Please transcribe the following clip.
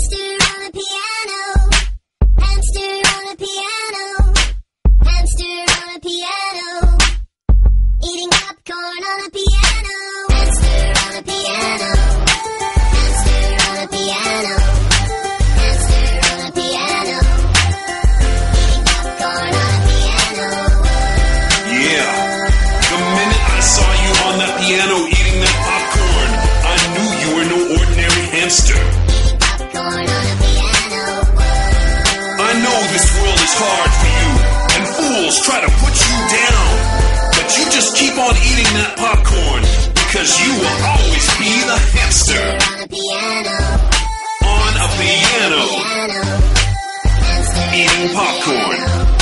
Hamster on a piano. I know this world is hard for you, and fools try to put you down. But you just keep on eating that popcorn, because you will always be the hamster On a piano. on a piano. Eating popcorn.